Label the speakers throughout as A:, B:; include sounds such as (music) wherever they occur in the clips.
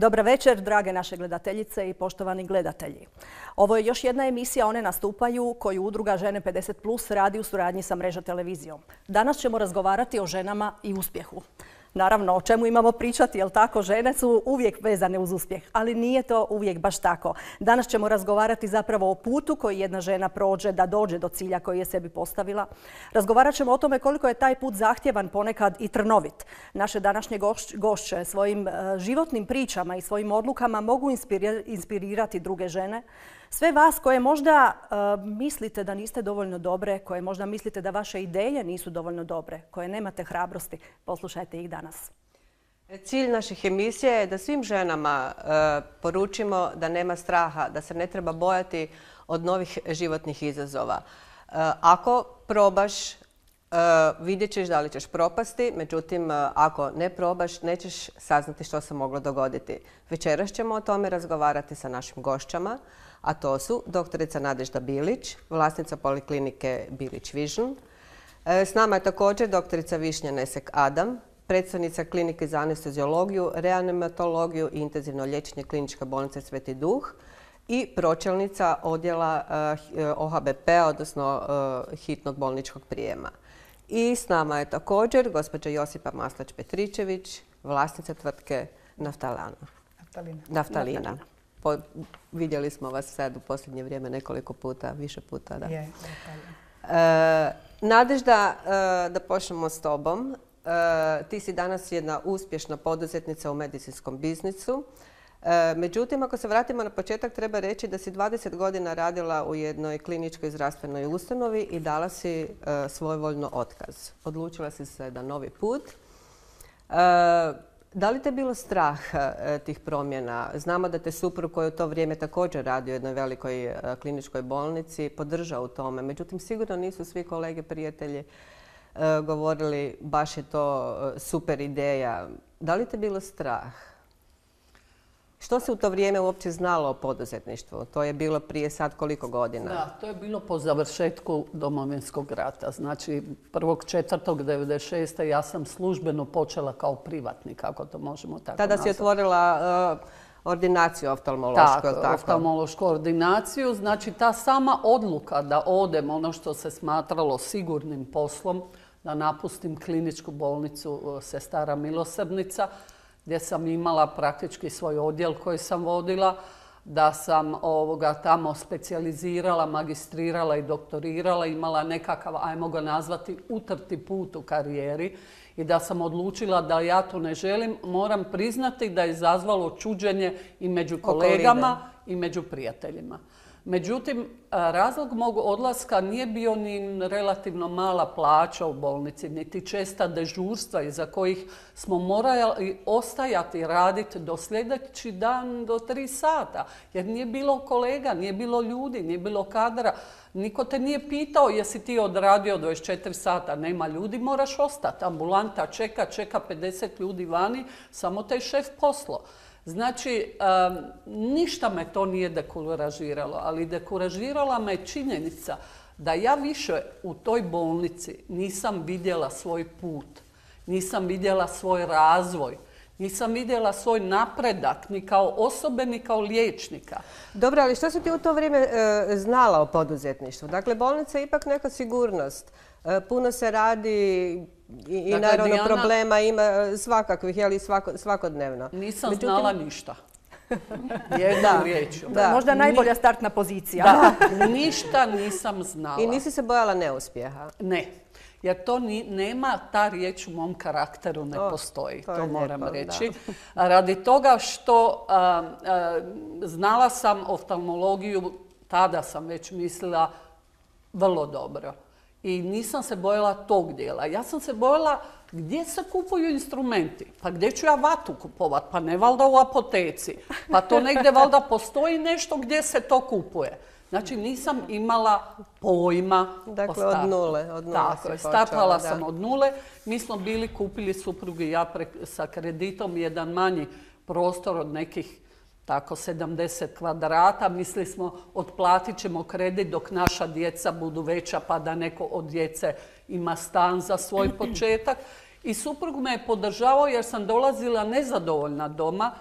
A: Dobar večer, drage naše gledateljice i poštovani gledatelji. Ovo je još jedna emisija One nastupaju koju udruga Žene 50 Plus radi u suradnji sa mreža televizijom. Danas ćemo razgovarati o ženama i uspjehu. Naravno, o čemu imamo pričati, jel tako? Žene su uvijek vezane uz uspjeh, ali nije to uvijek baš tako. Danas ćemo razgovarati zapravo o putu koji jedna žena prođe da dođe do cilja koji je sebi postavila. Razgovarat ćemo o tome koliko je taj put zahtjevan, ponekad i trnovit. Naše današnje gošće svojim e, životnim pričama i svojim odlukama mogu inspirirati druge žene, sve vas koje možda e, mislite da niste dovoljno dobre, koje možda mislite da vaše ideje nisu dovoljno dobre, koje nemate hrabrosti, poslušajte ih danas.
B: Cilj naših emisija je da svim ženama e, poručimo da nema straha, da se ne treba bojati od novih životnih izazova. E, ako probaš, vidjet ćeš da li ćeš propasti, međutim ako ne probaš nećeš saznati što se moglo dogoditi. Večeras ćemo o tome razgovarati sa našim gošćama a to su doktorica Nadežda Bilić, vlasnica poliklinike Bilić Vision. E, s nama je također doktorica Višnja Nesek Adam, predstavnica klinike za anesteziologiju, reanimatologiju i intenzivno liječenje klinička bolnica Sveti Duh i pročelnica odjela OHBP, odnosno hitnog bolničkog prijema. I s nama je također gospođa Josipa Maslač-Petričević, vlasnica tvrtke Naftalina. Naftalina vidjeli smo vas sad u posljednje vrijeme nekoliko puta, više puta. Da. Je, e, Nadežda, e, da počnemo s tobom. E, ti si danas jedna uspješna poduzetnica u medicinskom biznisu. Međutim, ako se vratimo na početak, treba reći da si 20 godina radila u jednoj kliničkoj zdravstvenoj ustanovi i dala si svojvoljno otkaz. Odlučila si se da novi put. Da li te bilo strah e, tih promjena? Znamo da te suprug koji u to vrijeme također radi u jednoj velikoj e, kliničkoj bolnici podržao u tome. Međutim, sigurno nisu svi kolege, prijatelji e, govorili baš je to super ideja. Da li te bilo strah? Što se u to vrijeme uopće znalo o poduzetništvu? To je bilo prije sad koliko godina?
C: Da, to je bilo po završetku domovinskog rata. Znači, 1.4.1996. ja sam službeno počela kao privatnik, ako to možemo tako
B: Tada
C: si
B: otvorila uh, ordinaciju oftalmološku, tako,
C: tako? oftalmološku ordinaciju. Znači, ta sama odluka da odem ono što se smatralo sigurnim poslom, da napustim kliničku bolnicu uh, Sestara Milosrdnica, gdje sam imala praktički svoj odjel koji sam vodila, da sam ovoga tamo specijalizirala, magistrirala i doktorirala, imala nekakav, ajmo ga nazvati, utrti put u karijeri i da sam odlučila da ja to ne želim, moram priznati da je izazvalo čuđenje i među kolegama i među prijateljima. Međutim, razlog mog odlaska nije bio ni relativno mala plaća u bolnici, niti česta dežurstva iza kojih smo morali ostajati raditi do sljedeći dan do tri sata. Jer nije bilo kolega, nije bilo ljudi, nije bilo kadra. Niko te nije pitao jesi ti odradio 24 sata. Nema ljudi, moraš ostati. Ambulanta čeka, čeka 50 ljudi vani, samo te šef poslo. Znači, ništa me to nije dekuražiralo, ali dekuražirala me činjenica da ja više u toj bolnici nisam vidjela svoj put, nisam vidjela svoj razvoj, nisam vidjela svoj napredak ni kao osobe ni kao liječnika.
B: Dobro, ali što si ti u to vrijeme e, znala o poduzetništvu? Dakle, bolnica je ipak neka sigurnost. E, puno se radi i, dakle, naravno problema ima e, svakakvih, jeli svakodnevno.
C: Nisam znala ništa. (laughs) Jednom riječju.
A: Da. Možda najbolja startna pozicija.
C: Da, (laughs) ništa nisam znala.
B: I nisi se bojala neuspjeha?
C: Ne. Jer to nema, ta riječ u mom karakteru ne postoji, to, moram reći. Radi toga što znala sam oftalmologiju, tada sam već mislila vrlo dobro i nisam se bojala tog dijela. Ja sam se bojala gdje se kupuju instrumenti. Pa gdje ću ja vatu kupovat? Pa ne valjda u apoteci. Pa to negdje valjda postoji nešto gdje se to kupuje. Znači nisam imala pojma
B: Dakle, od nule. Od nule
C: Tako startala sam od nule. Mi smo bili, kupili suprugi i ja sa kreditom jedan manji prostor od nekih tako 70 kvadrata. Mislili smo otplatit ćemo kredit dok naša djeca budu veća pa da neko od djece ima stan za svoj (clears throat) početak. I suprug me je podržavao jer sam dolazila nezadovoljna doma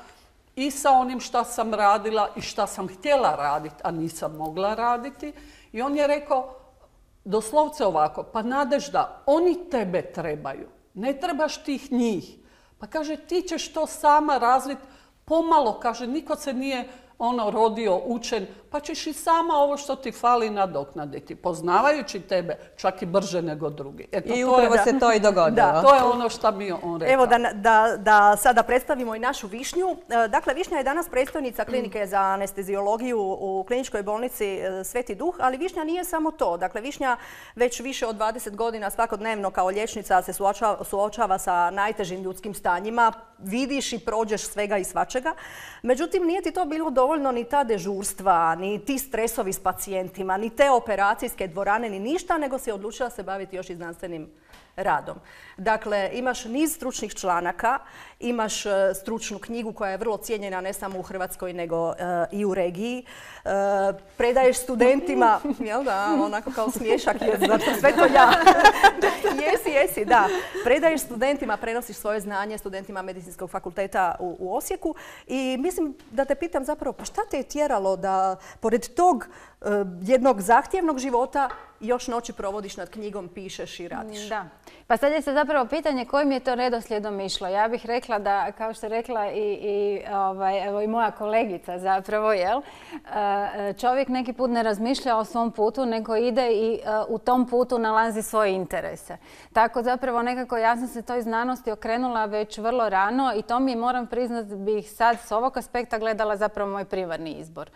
C: i sa onim šta sam radila i šta sam htjela raditi, a nisam mogla raditi. I on je rekao, doslovce ovako, pa Nadežda, oni tebe trebaju, ne trebaš tih njih. Pa kaže, ti ćeš to sama razviti pomalo, kaže, niko se nije ono rodio, učen, pa ćeš i sama ovo što ti fali nadoknaditi, poznavajući tebe čak i brže nego drugi.
B: Eto, I upravo se to i dogodilo.
C: Da, to je ono što mi on rekao.
A: Evo da, da, da sada predstavimo i našu Višnju. E, dakle, Višnja je danas predstavnica klinike za anestezijologiju u kliničkoj bolnici e, Sveti Duh, ali Višnja nije samo to. Dakle, Višnja već više od 20 godina svakodnevno kao liječnica se suočava, suočava sa najtežim ljudskim stanjima. Vidiš i prođeš svega i svačega. Međutim, nije ti to bilo dovoljno ni ta dežurstva, ni ti stresovi s pacijentima, ni te operacijske dvorane, ni ništa, nego si odlučila se baviti još i znanstvenim radom. Dakle, imaš niz stručnih članaka, imaš e, stručnu knjigu koja je vrlo cijenjena ne samo u Hrvatskoj nego e, i u regiji. E, predaješ studentima, jel da, onako kao smješak je, (laughs) znači sve to ja. (laughs) jesi, jesi, da. Predaješ studentima, prenosiš svoje znanje studentima medicinskog fakulteta u, u Osijeku i mislim da te pitam zapravo, pa šta te je tjeralo da pored tog jednog zahtjevnog života još noći provodiš nad knjigom, pišeš i radiš.
D: Da. Pa sad je se zapravo pitanje kojim je to redoslijedom išlo. Ja bih rekla da, kao što je rekla i, i, ovaj, evo, i moja kolegica zapravo, jel? E, čovjek neki put ne razmišlja o svom putu, nego ide i e, u tom putu nalazi svoje interese. Tako zapravo nekako ja sam se toj znanosti okrenula već vrlo rano i to mi moram priznati bih sad s ovog aspekta gledala zapravo moj privarni izbor.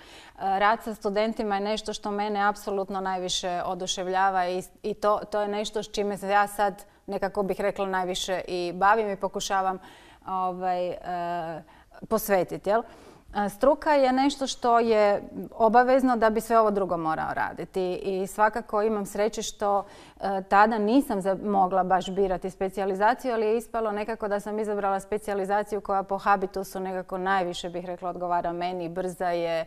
D: Rad sa studentima je nešto što mene apsolutno najviše oduševljava i, to, je nešto s čime se ja sad nekako bih rekla najviše i bavim i pokušavam ovaj, e, posvetiti. Jel? Struka je nešto što je obavezno da bi sve ovo drugo morao raditi i svakako imam sreće što e, tada nisam mogla baš birati specijalizaciju, ali je ispalo nekako da sam izabrala specijalizaciju koja po habitusu nekako najviše bih rekla odgovara meni, brza je, e,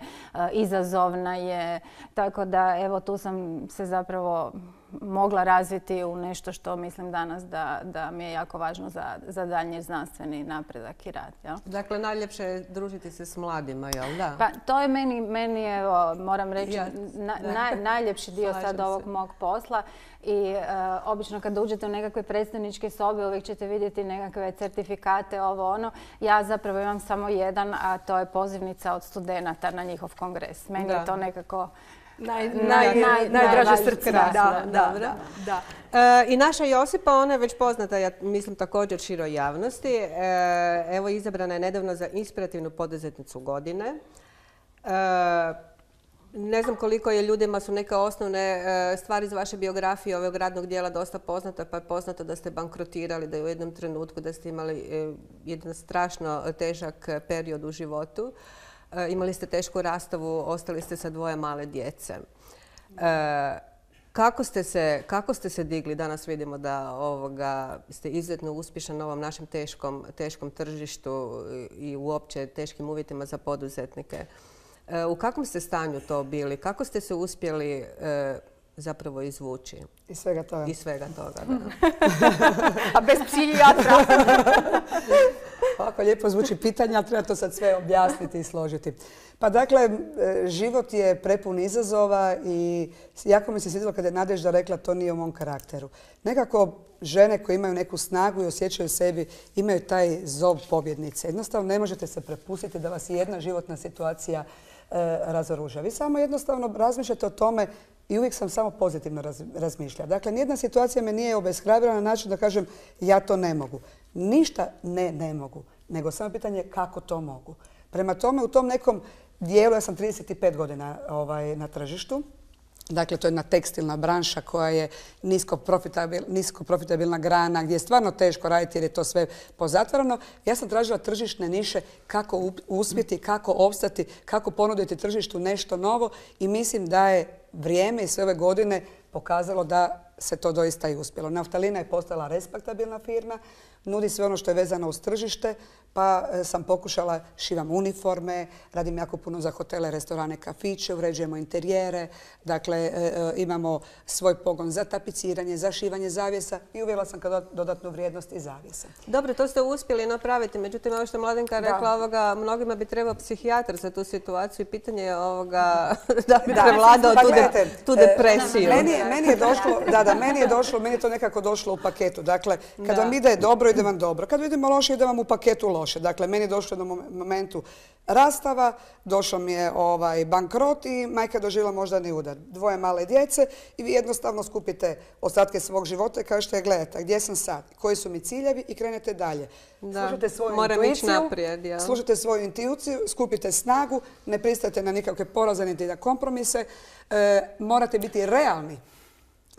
D: izazovna je, tako da evo tu sam se zapravo mogla razviti u nešto što mislim danas da, da mi je jako važno za, za daljnji znanstveni napredak i rad. Jel?
B: Dakle, najljepše je družiti se s mladima, jel da?
D: Pa to je meni, meni evo, moram reći, najljepši dio sad ovog mog posla. I e, obično kad uđete u nekakve predstavničke sobe uvijek ćete vidjeti nekakve certifikate, ovo ono. Ja zapravo imam samo jedan, a to je pozivnica od studenata na njihov kongres. Meni je to nekako
A: naj, naj, naj, najdraže srce. Da, da,
B: da, e, I naša Josipa, ona je već poznata, ja mislim također široj javnosti. E, evo izabrana je nedavno za inspirativnu poduzetnicu godine. E, ne znam koliko je ljudima su neke osnovne stvari iz vaše biografije ovog radnog dijela dosta poznata, pa je poznato da ste bankrotirali, da je u jednom trenutku da ste imali jedan strašno težak period u životu. E, imali ste tešku rastavu, ostali ste sa dvoje male djece. E, kako ste, se, kako ste se digli? Danas vidimo da ovoga, ste izuzetno uspješan na ovom našem teškom, teškom tržištu i uopće teškim uvjetima za poduzetnike. E, u kakvom ste stanju to bili? Kako ste se uspjeli zapravo izvući?
E: I svega toga.
B: I svega toga, da. (laughs)
A: A bez psihijatra. (laughs)
E: Ovako lijepo zvuči pitanje, ali treba to sad sve objasniti i složiti. Pa dakle, e, život je prepun izazova i jako mi se svidjelo kada je Nadežda rekla to nije u mom karakteru. Nekako žene koje imaju neku snagu i osjećaju sebi imaju taj zov pobjednice. Jednostavno ne možete se prepustiti da vas jedna životna situacija e, razoruža. Vi samo jednostavno razmišljate o tome i uvijek sam samo pozitivno razmišljala. Dakle, nijedna situacija me nije obeshrabrila na način da kažem ja to ne mogu. Ništa ne, ne mogu, nego samo pitanje kako to mogu. Prema tome, u tom nekom dijelu, ja sam 35 godina ovaj, na tržištu, Dakle, to je jedna tekstilna branša koja je nisko, nisko profitabilna grana gdje je stvarno teško raditi jer je to sve pozatvarano. Ja sam tražila tržišne niše kako uspjeti, kako opstati, kako ponuditi tržištu nešto novo i mislim da je vrijeme i sve ove godine pokazalo da se to doista i uspjelo. Naftalina je postala respektabilna firma, nudi sve ono što je vezano uz tržište, pa e, sam pokušala, šivam uniforme, radim jako puno za hotele, restorane, kafiće, uređujemo interijere, dakle e, e, imamo svoj pogon za tapiciranje, za šivanje zavjesa i uvjela sam kao dodatnu vrijednost i zavjesa.
B: Dobro, to ste uspjeli napraviti, međutim ovo što je Mladenka rekla, ovoga, mnogima bi trebao psihijatar za tu situaciju i pitanje je ovoga, (laughs) da bi prevladao pa tu, depresiju.
E: Meni, je došlo, da, da, meni je došlo, meni je to nekako došlo u paketu. Dakle, kad vam ide dobro, ide vam dobro. Kad vidimo loše, ide vam u paketu loše. Dakle, meni je došlo do momentu rastava, došao mi je ovaj, bankrot i majka doživjela moždani udar. Dvoje male djece i vi jednostavno skupite ostatke svog života i kažete, gledajte, gdje sam sad, koji su mi ciljevi i krenete dalje.
B: slušajte svoju intuiciju, naprijed,
E: slušajte svoju intuiciju, skupite snagu, ne pristajte na nikakve poraze niti na kompromise, e, morate biti realni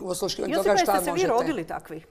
E: u osluškivanju toga šta možete.
A: Josipa, jeste se vi rodili takvi?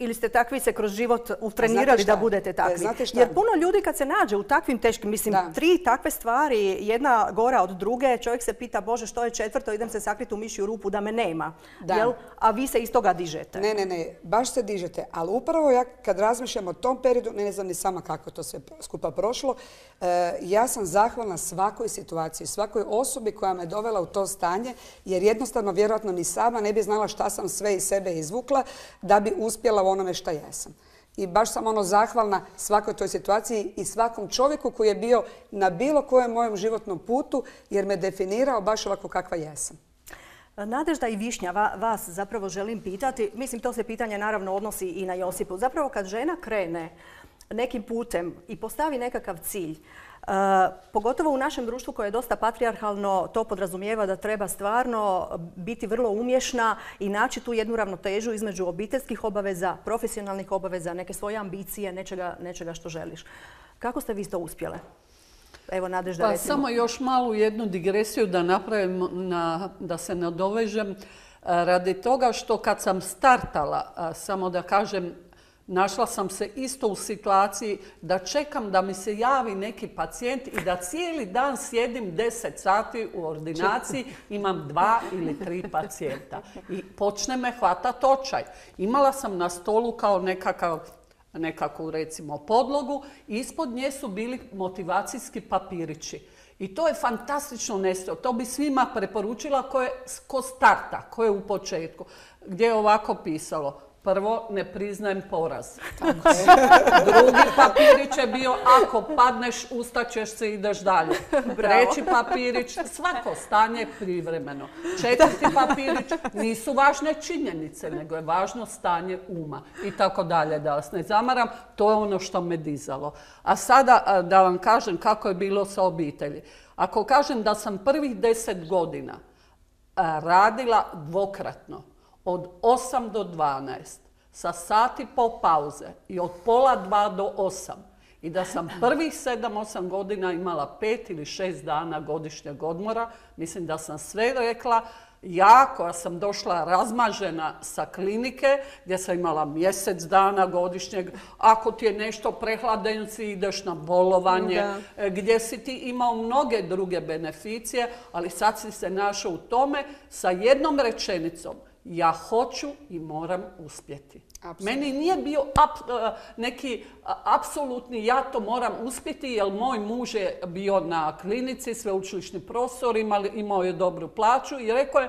A: Ili ste takvi se kroz život utrenirali da budete takvi? Jer puno ljudi kad se nađe u takvim teškim, mislim, tri takve stvari, jedna gora od druge, čovjek se pita, Bože, što je četvrto, idem se sakriti u mišju rupu da me nema. Jel? A vi se iz toga dižete.
E: Ne, ne, ne, baš se dižete. Ali upravo ja kad razmišljam o tom periodu, ne, znam ni sama kako to sve skupa prošlo, e, ja sam zahvalna svakoj situaciji, svakoj osobi koja me dovela u to stanje, jer jednostavno, vjerojatno ni sama ne bi znala šta sam sve iz sebe izvukla da bi uspjela u onome šta jesam. I baš sam ono zahvalna svakoj toj situaciji i svakom čovjeku koji je bio na bilo kojem mojem životnom putu jer me definirao baš ovako kakva jesam.
A: Nadežda i Višnja, vas zapravo želim pitati, mislim to se pitanje naravno odnosi i na Josipu. Zapravo kad žena krene nekim putem i postavi nekakav cilj, Pogotovo u našem društvu koje je dosta patrijarhalno, to podrazumijeva da treba stvarno biti vrlo umješna i naći tu jednu ravnotežu između obiteljskih obaveza, profesionalnih obaveza, neke svoje ambicije, nečega, što želiš. Kako ste vi to uspjele? Evo, Nadežda,
C: pa, Samo još malu jednu digresiju da napravim, da se nadovežem. Radi toga što kad sam startala, samo da kažem, Našla sam se isto u situaciji da čekam da mi se javi neki pacijent i da cijeli dan sjedim 10 sati u ordinaciji, imam dva ili tri pacijenta. I počne me hvatati očaj. Imala sam na stolu kao nekakav nekakvu recimo podlogu i ispod nje su bili motivacijski papirići. I to je fantastično nesto. To bi svima preporučila ko, je, ko starta, ko je u početku. Gdje je ovako pisalo Prvo, ne priznajem poraz. Drugi papirić je bio, ako padneš, ustaćeš se i ideš dalje. Treći papirić, svako stanje privremeno. Četvrti papirić, nisu važne činjenice, nego je važno stanje uma. I tako dalje, da vas ne zamaram. To je ono što me dizalo. A sada da vam kažem kako je bilo sa obitelji. Ako kažem da sam prvih deset godina radila dvokratno, od 8 do 12, sa sati po pauze i od pola dva do 8 i da sam prvih 7-8 godina imala pet ili šest dana godišnjeg odmora, mislim da sam sve rekla, ja koja sam došla razmažena sa klinike gdje sam imala mjesec dana godišnjeg, ako ti je nešto prehladeno ideš na bolovanje, e, gdje si ti imao mnoge druge beneficije, ali sad si se našao u tome sa jednom rečenicom ja hoću i moram uspjeti. Meni nije bio e, neki apsolutni ja to moram uspjeti jer moj muž je bio na klinici, sveučilišni profesor, imao je dobru plaću i rekao je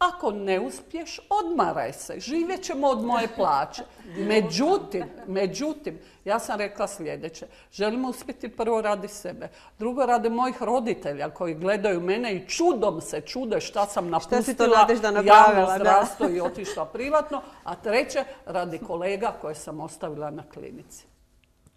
C: ako ne uspješ, odmaraj se, živjet ćemo od moje plaće. Međutim, međutim, ja sam rekla sljedeće, želimo uspjeti prvo radi sebe, drugo radi mojih roditelja koji gledaju mene i čudom se čude šta sam napustila javno zdravstvo i otišla privatno, a treće radi kolega koje sam ostavila na klinici.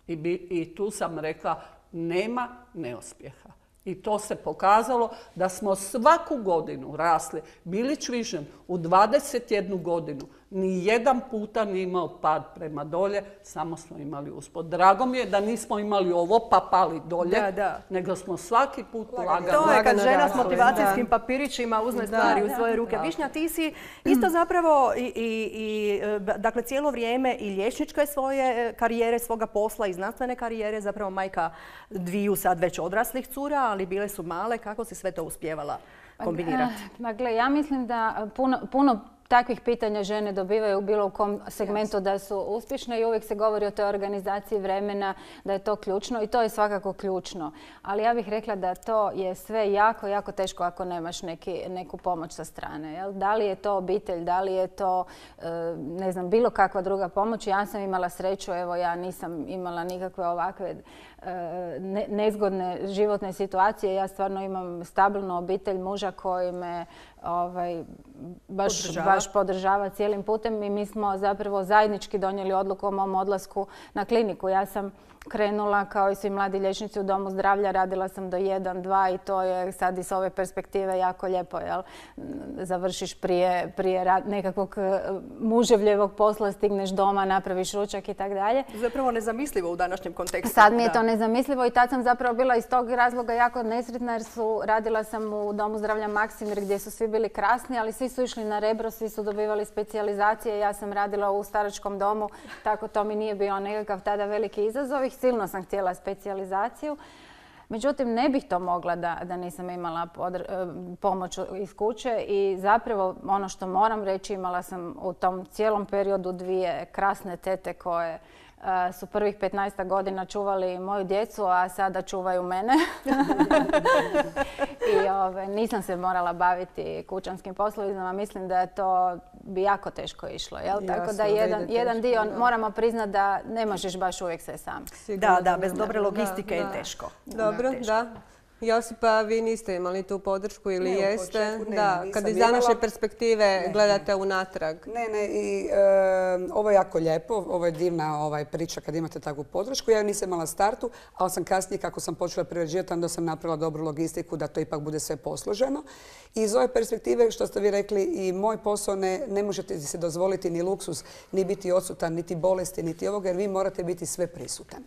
C: I, i tu sam rekla, nema neuspjeha. I to se pokazalo da smo svaku godinu rasli. Bilić Vision u 21 godinu ni jedan puta nije imao pad prema dolje, samo smo imali uspod. Drago mi je da nismo imali ovo pa pali dolje, nego smo svaki put lagali.
A: To je kad žena s motivacijskim papirićima uzme stvari u svoje ruke. Višnja, ti si isto zapravo i, e, dakle cijelo vrijeme i liječničke svoje e, karijere, svoga posla i znanstvene karijere, zapravo majka dviju sad već odraslih cura, ali bile su male. Kako si sve to uspjevala kombinirati?
D: Dakle, ja mislim da puno takvih pitanja žene dobivaju u bilo kom segmentu da su uspješne i uvijek se govori o toj organizaciji vremena, da je to ključno i to je svakako ključno. Ali ja bih rekla da to je sve jako, jako teško ako nemaš neku pomoć sa strane. Da li je to obitelj, da li je to, e, ne znam, bilo kakva druga pomoć. Ja sam imala sreću, evo ja nisam imala nikakve ovakve e, nezgodne životne situacije. Ja stvarno imam stabilnu obitelj muža koji me ovaj, baš, podržava. baš podržava cijelim putem i mi smo zapravo zajednički donijeli odluku o mom odlasku na kliniku. Ja sam krenula kao i svi mladi liječnici u domu zdravlja, radila sam do 1, 2 i to je sad iz ove perspektive jako lijepo. Jel? Završiš prije, prije nekakvog e, muževljevog posla, stigneš doma, napraviš ručak i tako dalje.
A: Zapravo nezamislivo u današnjem kontekstu.
D: Sad mi je to nezamislivo i tad sam zapravo bila iz tog razloga jako nesretna jer su, radila sam u domu zdravlja Maksimir gdje su svi bili krasni, ali svi su išli na rebro, svi su dobivali specijalizacije. Ja sam radila u staračkom domu, tako to mi nije bio nekakav tada veliki izazov silno sam htjela specijalizaciju. Međutim, ne bih to mogla da, da nisam imala e, pomoć iz kuće i zapravo ono što moram reći imala sam u tom cijelom periodu dvije krasne tete koje su prvih 15 godina čuvali moju djecu, a sada čuvaju mene. (laughs) I ove, nisam se morala baviti kućanskim poslovima. Mislim da je to bi jako teško išlo. Jel? Tako da jedan, jedan dio moramo priznati da ne možeš baš uvijek sve sam.
A: da, da, bez dobre logistike je teško.
B: Dobro, da. Josipa, vi niste imali tu podršku ili jeste? da, kad iz današnje perspektive gledate unatrag.
E: Ne, ne, i ovo je jako lijepo, ovo je divna ovaj, priča kad imate takvu podršku. Ja nisam imala startu, ali sam kasnije kako sam počela privređivati, onda sam napravila dobru logistiku da to ipak bude sve posloženo. I iz ove perspektive, što ste vi rekli, i moj posao ne, ne možete se dozvoliti ni luksus, ni biti odsutan, niti bolesti, niti ovoga, jer vi morate biti sve prisutan.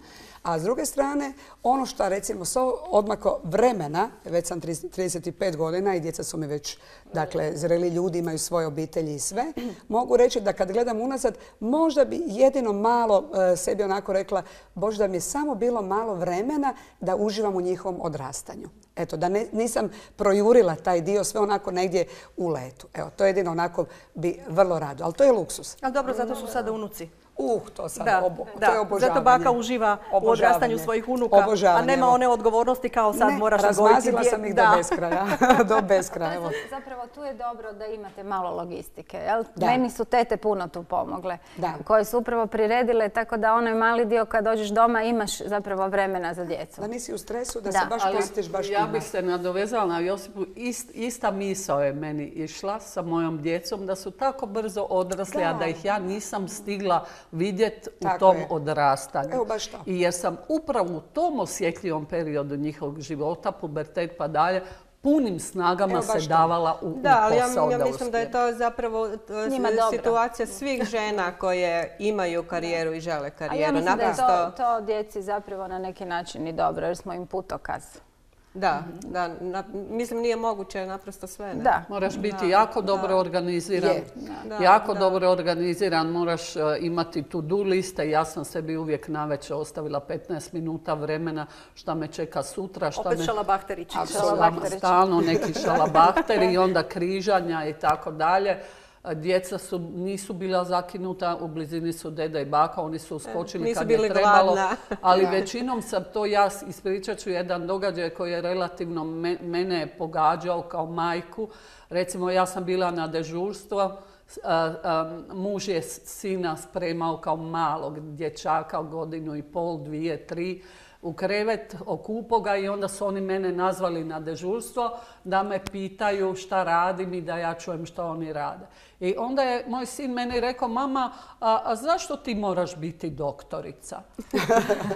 E: A s druge strane, ono što recimo s odmako vremena, već sam 35 godina i djeca su mi već, dakle, zreli ljudi, imaju svoje obitelji i sve, mogu reći da kad gledam unazad, možda bi jedino malo e, sebi onako rekla, da mi je samo bilo malo vremena da uživam u njihovom odrastanju. Eto, da nisam projurila taj dio sve onako negdje u letu. Evo, to jedino onako bi vrlo rado. Ali to je luksus.
A: Ali dobro, zato su sada unuci.
E: Uh, to sad da, obo, to je obožavanje.
A: Zato baka uživa u odrastanju svojih unuka, a nema one odgovornosti kao sad ne, moraš
E: razmazila sam ih do beskraja. (laughs) do (laughs) beskraja.
D: Zapravo tu je dobro da imate malo logistike. Jel? Meni su tete puno tu pomogle. Koje su upravo priredile tako da onaj mali dio kad dođeš doma imaš zapravo vremena za djecu.
E: Da nisi u stresu, da, se baš posjetiš baš
C: Ja bih se nadovezala na Josipu. ista misao je meni išla sa mojom djecom da su tako brzo odrasli, a da ih ja nisam stigla vidjeti u tom odrastanju.
E: Evo baš to.
C: I jer sam upravo u tom osjetljivom periodu njihovog života, pubertet pa dalje, punim snagama se davala u,
B: da, ali ja, mislim da je to zapravo situacija svih žena koje imaju karijeru i žele karijeru. A ja
D: mislim da je to, to djeci zapravo na neki način i dobro jer smo im putokaz.
B: Da, da mislim nije moguće naprosto sve. Ne?
C: Da. Moraš biti jako dobro organiziran. jako dobro organiziran, moraš e, imati to-do liste. Ja sam sebi uvijek naveče ostavila 15 minuta vremena šta me čeka sutra. Šta
A: Opet me... šalabahterići.
C: Stalno neki šalabahteri i onda križanja i tako dalje. Djeca su, nisu bila zakinuta, u blizini su deda i baka, oni su uskočili kad je trebalo. (laughs) Ali većinom sam to ja, ispričat ću jedan događaj koji je relativno mene pogađao kao majku. Recimo ja sam bila na dežurstvo, muž je sina spremao kao malog dječaka godinu i pol, dvije, tri u krevet, okupo ga i onda su oni mene nazvali na dežurstvo da me pitaju šta radim i da ja čujem što oni rade. I onda je moj sin meni rekao, mama, a, zašto ti moraš biti doktorica?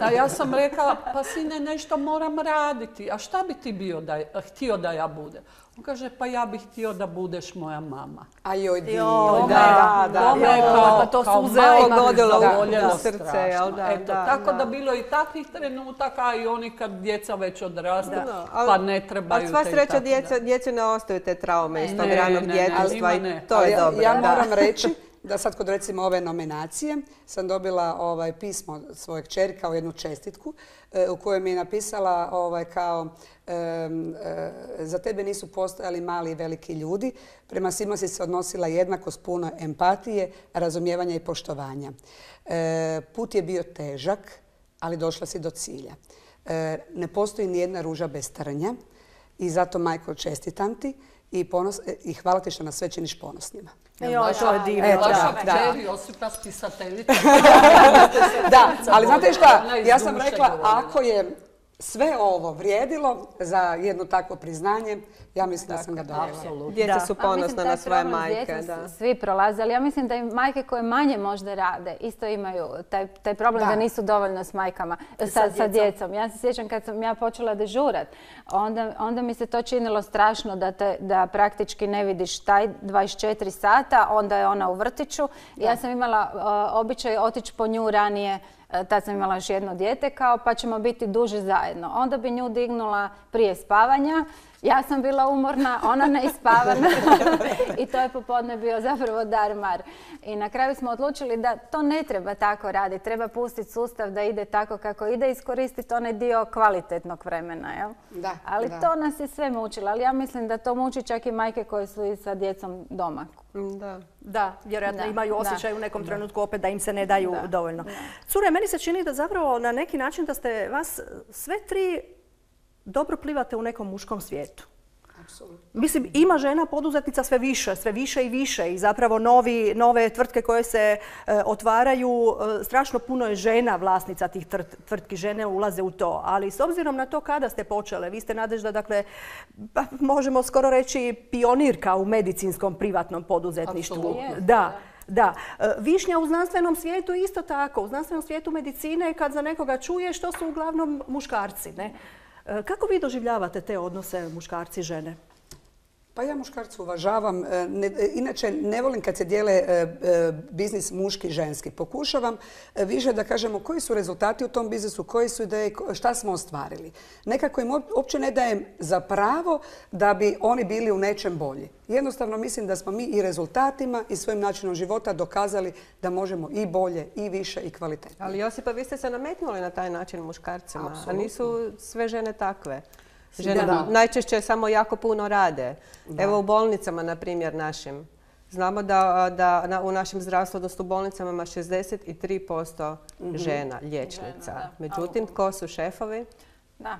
C: A ja sam rekla, pa sine, nešto moram raditi. A šta bi ti bio da, htio da ja budem? On kaže, pa ja bih htio da budeš moja mama.
E: A joj, dio,
C: da, da, da.
B: Kao, pa to suze godilo u srce, jel da?
C: Eto, tako da bilo i takvih trenutaka i oni kad djeca već odrastu, pa ne trebaju
B: te sva sreća djeca, djece ne ostaju te traume iz tog ranog djetinstva i to je dobro.
E: Ja moram reći da sad kod recimo ove nominacije sam dobila ovaj, pismo svojeg čeri kao jednu čestitku e, u kojoj mi je napisala ovaj, kao e, za tebe nisu postojali mali i veliki ljudi, prema svima si se odnosila jednako s puno empatije, razumijevanja i poštovanja. E, put je bio težak, ali došla si do cilja. ne postoji ni jedna ruža bez trnja i zato majko čestitam ti i, ponos, i hvala ti što nas sve činiš ponosnima.
A: Jo, to je divno.
C: Vaša da, Josipa spisateljica. (laughs)
E: da, ali znate šta, ja sam rekla, ako je sve ovo vrijedilo za jedno takvo priznanje, ja mislim da sam ga dobila.
B: Djeca su ponosna na svoje majke.
D: Svi prolaze, ali ja mislim da i majke koje manje možda rade isto imaju taj, problem da. nisu dovoljno s majkama, sa, djecom. Ja se sjećam kad sam ja počela dežurat, onda, onda mi se to činilo strašno da, te, da praktički ne vidiš taj 24 sata, onda je ona u vrtiću. Ja sam imala običaj otići po nju ranije tad sam imala još jedno dijete kao pa ćemo biti duže zajedno. Onda bi nju dignula prije spavanja. Ja sam bila umorna, ona neispavana i to je popodne bio zapravo dar mar. I na kraju smo odlučili da to ne treba tako raditi. Treba pustiti sustav da ide tako kako ide, iskoristiti onaj dio kvalitetnog vremena. Jel?
E: Da,
D: Ali to nas je sve mučilo. Ali ja mislim da to muči čak i majke koje su i sa djecom doma.
A: Da. Da, vjerojatno imaju osjećaj u nekom trenutku opet da im se ne daju dovoljno. Cure, meni se čini da zapravo na neki način da ste vas sve tri dobro plivate u nekom muškom svijetu. Mislim, ima žena poduzetnica sve više, sve više i više i zapravo novi, nove tvrtke koje se e, otvaraju, e, strašno puno je žena vlasnica tih tvrtki, žene ulaze u to. Ali s obzirom na to kada ste počele, vi ste nadežda, dakle, pa, možemo skoro reći pionirka u medicinskom privatnom poduzetništvu. Da. Da, e, višnja u znanstvenom svijetu isto tako. U znanstvenom svijetu medicine kad za nekoga čuješ, to su uglavnom muškarci. Ne? E, kako vi doživljavate te odnose muškarci i žene?
E: Pa ja muškarcu uvažavam. E, e, inače, ne volim kad se dijele biznis muški i ženski. Pokušavam više da kažemo koji su rezultati u tom biznisu, koji su ideje, šta smo ostvarili. Nekako im uopće ne dajem za pravo da bi oni bili u nečem bolji. Jednostavno mislim da smo mi i rezultatima i svojim načinom života dokazali da možemo i bolje, i više, i kvalitetnije.
B: Ali Josipa, vi ste se nametnuli na taj način muškarcima, a nisu sve žene takve. Žene najčešće samo jako puno rade. Evo u bolnicama, na primjer, našim. Znamo da, u našem zdravstvu, odnosno u bolnicama, ima 63% mhm. žena, liječnica. Međutim, tko su šefovi?
D: Da.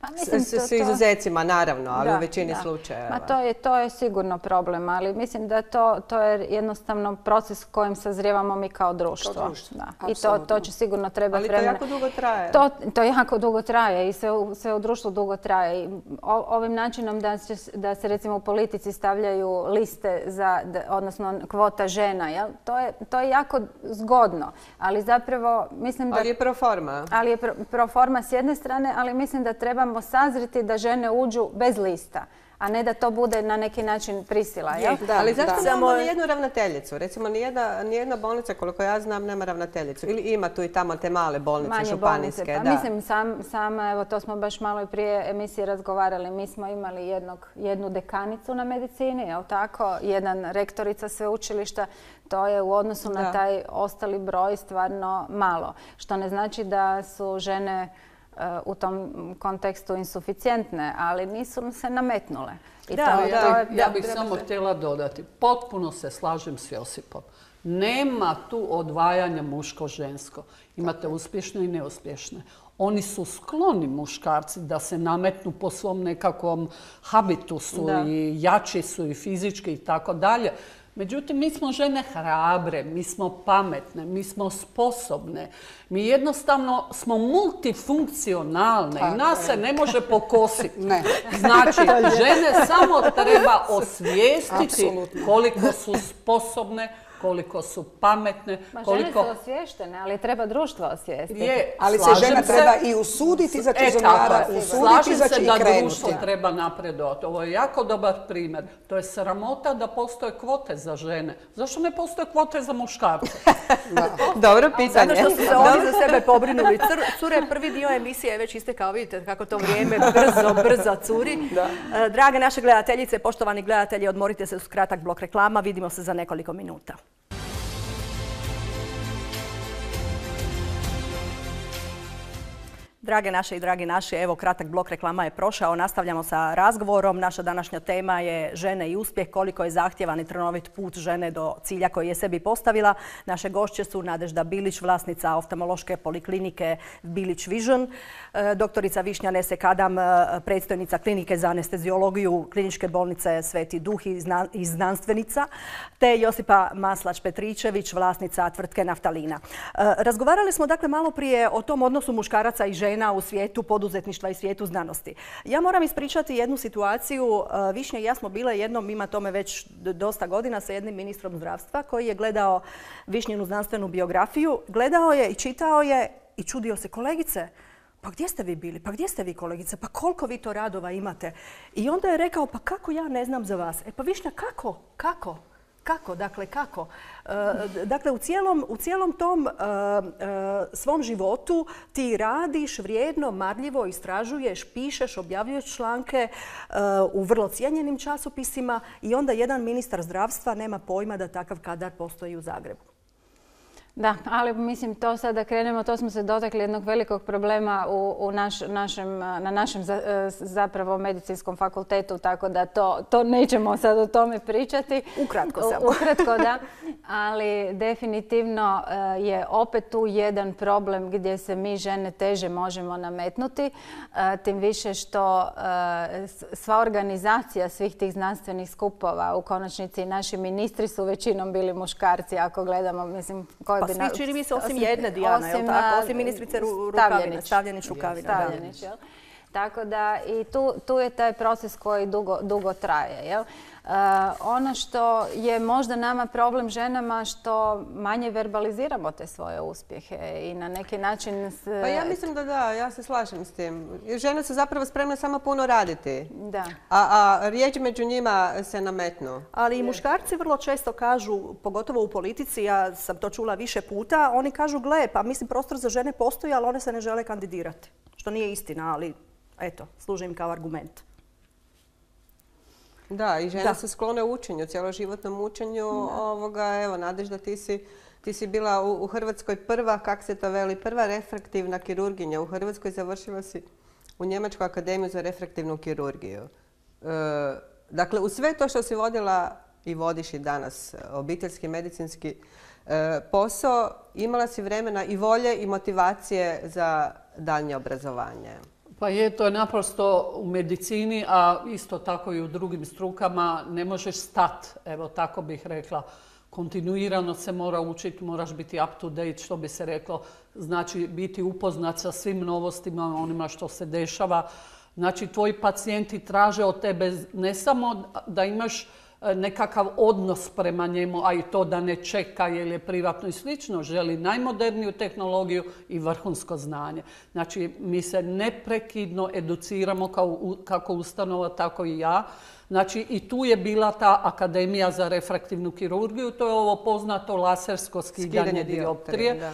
B: Pa mislim, s, s izuzecima, naravno, ali u većini slučajeva.
D: Ma to je, to je sigurno problem, ali mislim da to, to je jednostavno proces kojim sazrijevamo mi kao društvo. Kao društvo. Da. I to, to će sigurno trebati
B: vremena. Ali to jako dugo traje.
D: To, to jako dugo traje i sve u, sve u društvu dugo traje. I ovim načinom da, da se recimo u politici stavljaju liste za, odnosno kvota žena, jel? To, je, to je jako zgodno. Ali zapravo mislim da...
B: Ali je proforma.
D: Ali je pro, proforma s jedne strane, ali mislim da trebamo trebamo sazriti da žene uđu bez lista a ne da to bude na neki način prisila.
B: Jel? ali zašto nemamo ni jednu ravnateljicu? Recimo, nijedna, bolnica, koliko ja znam, nema ravnateljicu. Ili ima tu i tamo te male bolnice, Manje županijske.
D: pa Mislim, sam, evo, to smo baš malo i prije emisije razgovarali. Mi smo imali jednu dekanicu na medicini, jel tako? Jedan rektorica sveučilišta. To je u odnosu na taj ostali broj stvarno malo. Što ne znači da su žene u tom kontekstu insuficijentne, ali nisu se nametnule.
C: I da, to, ja, ja bih samo htjela dodati. Potpuno se slažem s Josipom. Nema tu odvajanja muško-žensko. Imate uspješne i neuspješne. Oni su skloni muškarci da se nametnu po svom nekakvom habitusu i jači su i fizički i tako dalje. Međutim, mi smo žene hrabre, mi smo pametne, mi smo sposobne. Mi jednostavno smo multifunkcionalne i nas se ne može pokositi. (laughs) Ne. Znači, (laughs) žene samo treba osvijestiti koliko su sposobne, koliko su pametne.
D: Ma
C: koliko...
D: žene su osviještene, ali treba društvo osvijestiti.
E: Je, ali se žena treba i usuditi za e,
C: Slažem se da društvo treba napredovati. Ovo je jako dobar primjer. To je sramota da postoje kvote za žene. Zašto ne postoje kvote za muškarce? (laughs)
B: Dobro pitanje.
A: Zato što su se oni za sebe pobrinuli. Cure, prvi dio emisije je već istekao. Vidite kako to vrijeme brzo, brzo curi. E, drage naše gledateljice, poštovani gledatelji, odmorite se uz kratak blok reklama. Vidimo se za nekoliko minuta. Drage naše i dragi naši, evo kratak blok reklama je prošao. Nastavljamo sa razgovorom. Naša današnja tema je žene i uspjeh, koliko je zahtjevan i trnovit put žene do cilja koji je sebi postavila. Naše gošće su Nadežda Bilić, vlasnica oftalmološke poliklinike Bilić Vision, e, doktorica Višnja Nesek Adam, e, predstojnica klinike za anesteziologiju kliničke bolnice Sveti Duh i znanstvenica, te Josipa Maslač-Petričević, vlasnica tvrtke Naftalina. E, razgovarali smo dakle malo prije o tom odnosu muškaraca i žena u svijetu poduzetništva i svijetu znanosti. Ja moram ispričati jednu situaciju. E, Višnja i ja smo bile jednom, ima tome već dosta godina, sa jednim ministrom zdravstva koji je gledao Višnjenu znanstvenu biografiju. Gledao je i čitao je i čudio se kolegice. Pa gdje ste vi bili? Pa gdje ste vi kolegice? Pa koliko vi to radova imate? I onda je rekao, pa kako ja ne znam za vas? E pa Višnja, kako? Kako? Kako? Dakle, kako? E, dakle, u cijelom, tom e, e, svom životu ti radiš vrijedno, marljivo, istražuješ, pišeš, objavljuješ članke u vrlo cijenjenim časopisima i onda jedan ministar zdravstva nema pojma da takav kadar postoji u Zagrebu.
D: Da, ali mislim to sad da krenemo, to smo se dotakli jednog velikog problema u, našem, na našem e, zapravo medicinskom fakultetu, tako da to, to nećemo sad o tome pričati.
A: Ukratko samo.
D: Ukratko, da. Ali definitivno e, je opet tu jedan problem gdje se mi žene teže možemo nametnuti, e, tim više što sva organizacija svih tih znanstvenih skupova, u konačnici naši ministri su većinom bili muškarci, ako gledamo, mislim,
A: koji pa svi čini mi se osim, jedne Dijana, osim, tako? Osim ministrice Rukavina, Stavljenić Rukavina.
D: Stavljenić, jel? Tako da i tu, tu je taj proces koji dugo, dugo traje. Jel? Uh, ono što je možda nama problem ženama što manje verbaliziramo te svoje uspjehe i na neki način...
B: Pa ja mislim da da, ja se slažem s tim. Žene su zapravo spremne samo puno raditi.
D: Da.
B: A, a riječi među njima se nametnu.
A: Ali i muškarci vrlo često kažu, pogotovo u politici, ja sam to čula više puta, oni kažu gle, pa mislim prostor za žene postoji, ali one se ne žele kandidirati. Što nije istina, ali eto, služi im kao argument.
B: Da, i žene su sklone učenju, cijeloživotnom učenju. Ovoga, evo, Nadežda, ti si, ti si bila u, Hrvatskoj prva, kak se to veli, prva refraktivna kirurginja. U Hrvatskoj završila si u Njemačku akademiju za refraktivnu kirurgiju. E, dakle, u sve to što si vodila i vodiš i danas, obiteljski, medicinski e, posao, imala si vremena i volje i motivacije za daljnje obrazovanje.
C: Pa je, to je naprosto u medicini, a isto tako i u drugim strukama ne možeš stat, evo tako bih rekla. Kontinuirano se mora učiti, moraš biti up to date, što bi se reklo. Znači biti upoznat sa svim novostima, onima što se dešava. Znači tvoji pacijenti traže od tebe ne samo da imaš nekakav odnos prema njemu, a i to da ne čeka jer je privatno i slično, želi najmoderniju tehnologiju i vrhunsko znanje. Znači, mi se neprekidno educiramo kao, kako ustanova, tako i ja. Znači, i tu je bila ta Akademija za refraktivnu kirurgiju, to je ovo poznato lasersko skidanje, dioptrije,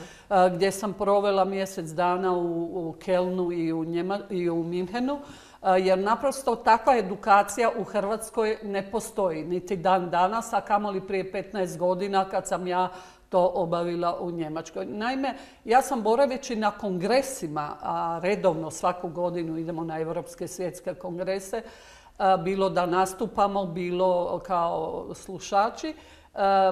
C: gdje sam provela mjesec dana u, Kelnu i u, i u Minhenu jer naprosto takva edukacija u Hrvatskoj ne postoji niti dan danas, a kamoli prije 15 godina kad sam ja to obavila u Njemačkoj. Naime, ja sam boraveći na kongresima, a redovno svaku godinu idemo na evropske svjetske kongrese, bilo da nastupamo, bilo kao slušači,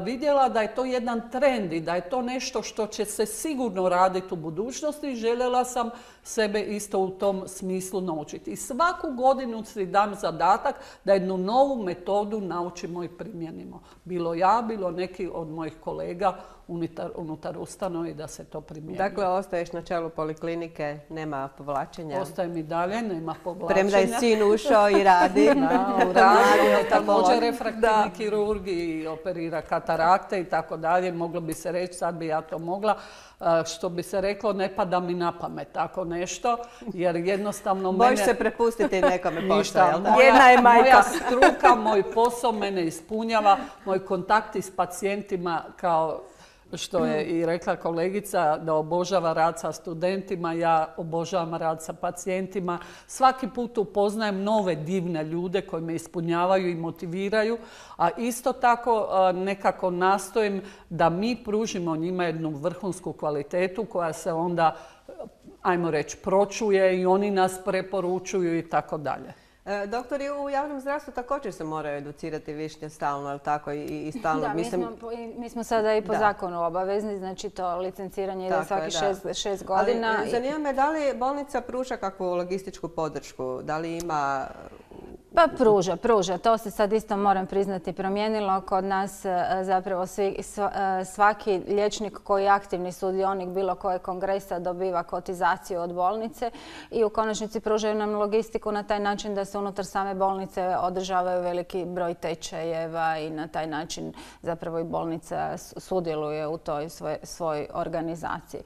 C: vidjela da je to jedan trend i da je to nešto što će se sigurno raditi u budućnosti i željela sam sebe isto u tom smislu naučiti. I svaku godinu si dam zadatak da jednu novu metodu naučimo i primjenimo. Bilo ja, bilo neki od mojih kolega unutar, unutar ustanove da se to primijeni.
B: Dakle, ostaješ na čelu poliklinike, nema povlačenja?
C: Ostajem i dalje, nema povlačenja.
B: Premda je sin ušao i radi. (laughs)
C: da, radi, (laughs) također refraktivni kirurg i operira katarakte i tako dalje. Moglo bi se reći, sad bi ja to mogla, što bi se reklo, ne pada mi na pamet tako nešto, jer jednostavno
B: mene... Bojiš se prepustiti nekome (laughs) posao, jel
C: da? Jedna je majka. Moja struka, moj posao mene ispunjava, moj kontakti s pacijentima kao što je i rekla kolegica da obožava rad sa studentima, ja obožavam rad sa pacijentima. Svaki put upoznajem nove divne ljude koji me ispunjavaju i motiviraju, a isto tako nekako nastojim da mi pružimo njima jednu vrhunsku kvalitetu koja se onda ajmo reći, pročuje i oni nas preporučuju i tako dalje.
B: E, doktori u javnom zdravstvu također se moraju educirati višnje stalno, ali tako i, stalno?
D: Da, mi, smo, mi smo sada i po zakonu obavezni, znači to licenciranje ide svaki šest, godina.
B: Ali, zanima me da li bolnica pruža kakvu logističku podršku, da li ima
D: pa pruža, pruža. To se sad isto moram priznati promijenilo. Kod nas e, zapravo e, svaki liječnik koji je aktivni sudionik bilo koje kongresa dobiva kotizaciju od bolnice i u konačnici pružaju nam logistiku na taj način da se unutar same bolnice održavaju veliki broj tečajeva i na taj način zapravo i bolnica sudjeluje u toj svoj organizaciji.